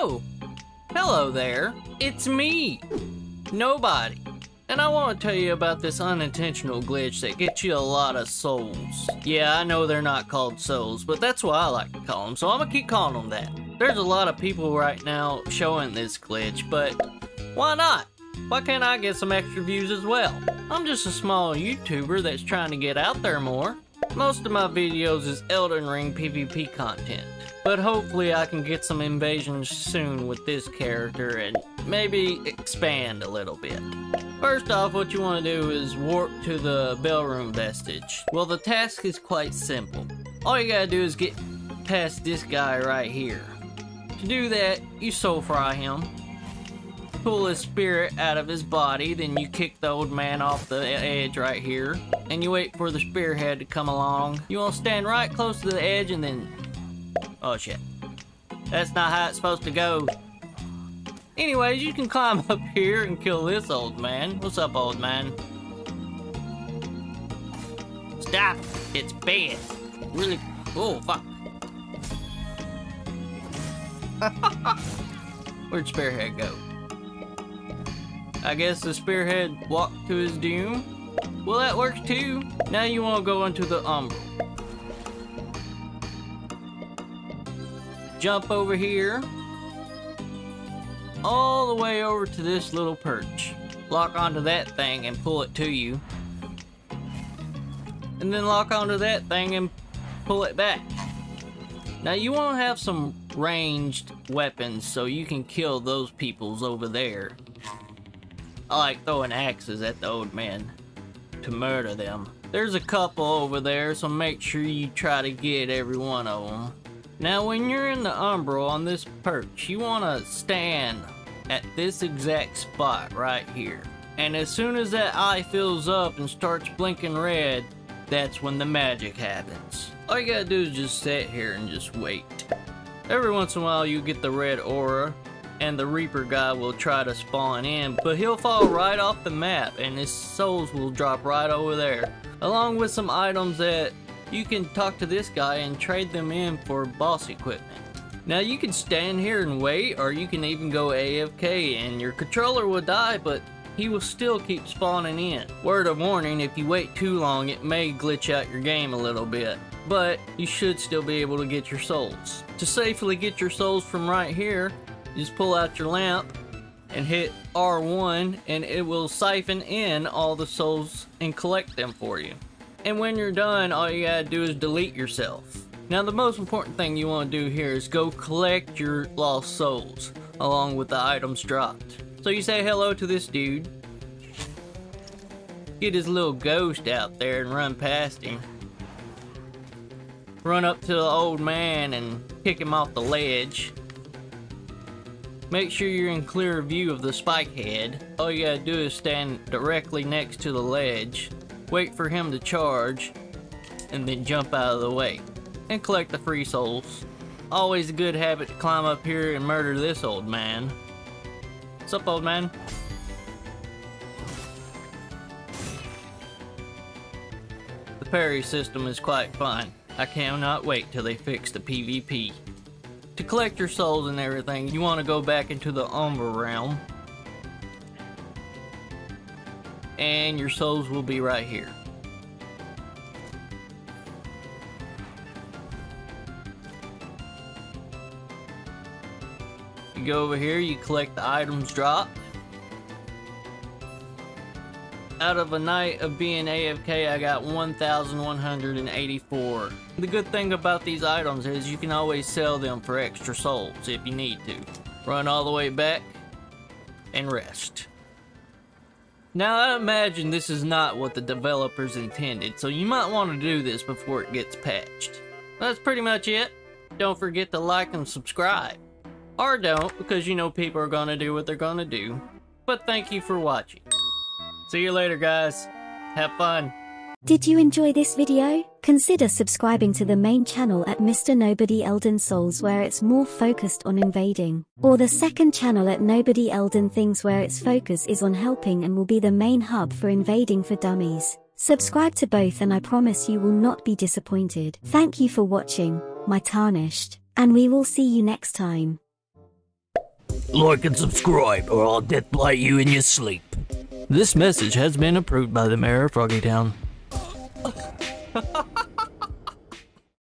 Oh, hello there. It's me, Nobody. And I want to tell you about this unintentional glitch that gets you a lot of souls. Yeah, I know they're not called souls, but that's what I like to call them, so I'm gonna keep calling them that. There's a lot of people right now showing this glitch, but why not? Why can't I get some extra views as well? I'm just a small YouTuber that's trying to get out there more. Most of my videos is Elden Ring PvP content. But hopefully I can get some invasions soon with this character and maybe expand a little bit. First off, what you want to do is warp to the Bellroom Vestige. Well, the task is quite simple. All you gotta do is get past this guy right here. To do that, you soulflay him, pull his spirit out of his body, then you kick the old man off the edge right here, and you wait for the spearhead to come along. You want to stand right close to the edge and then Oh shit. That's not how it's supposed to go. Anyways, you can climb up here and kill this old man. What's up, old man? Stop! It's bad. Really? Oh, fuck. Where'd Spearhead go? I guess the Spearhead walked to his doom? Well, that works too. Now you want to go into the Umbral. jump over here, all the way over to this little perch. Lock onto that thing and pull it to you. And then lock onto that thing and pull it back. Now you want to have some ranged weapons so you can kill those peoples over there. I like throwing axes at the old men to murder them. There's a couple over there, so make sure you try to get every one of them. Now when you're in the Umbral on this perch, you want to stand at this exact spot right here. And as soon as that eye fills up and starts blinking red, that's when the magic happens. All you gotta do is just sit here and just wait. Every once in a while you get the red aura and the Reaper guy will try to spawn in, but he'll fall right off the map and his souls will drop right over there. Along with some items that you can talk to this guy and trade them in for boss equipment. Now you can stand here and wait or you can even go AFK and your controller will die but he will still keep spawning in. Word of warning, if you wait too long it may glitch out your game a little bit. But you should still be able to get your souls. To safely get your souls from right here, just pull out your lamp and hit R1 and it will siphon in all the souls and collect them for you. And when you're done, all you gotta do is delete yourself. Now the most important thing you want to do here is go collect your lost souls, along with the items dropped. So you say hello to this dude, get his little ghost out there and run past him. Run up to the old man and kick him off the ledge. Make sure you're in clear view of the spike head. All you gotta do is stand directly next to the ledge wait for him to charge, and then jump out of the way, and collect the free souls. Always a good habit to climb up here and murder this old man. What's up, old man? The parry system is quite fun. I cannot wait till they fix the PvP. To collect your souls and everything, you want to go back into the Umbral realm and your souls will be right here. You go over here, you collect the items dropped. Out of a night of being AFK, I got 1,184. The good thing about these items is you can always sell them for extra souls if you need to. Run all the way back and rest. Now I imagine this is not what the developers intended, so you might want to do this before it gets patched. That's pretty much it. Don't forget to like and subscribe. Or don't, because you know people are gonna do what they're gonna do. But thank you for watching. See you later guys. Have fun. Did you enjoy this video? Consider subscribing to the main channel at Mr. Nobody Elden Souls where it's more focused on invading. Or the second channel at Nobody Elden Things where its focus is on helping and will be the main hub for invading for dummies. Subscribe to both and I promise you will not be disappointed. Thank you for watching, my tarnished, and we will see you next time. Like and subscribe, or I'll death blight you in your sleep. This message has been approved by the mayor of Froggy Town.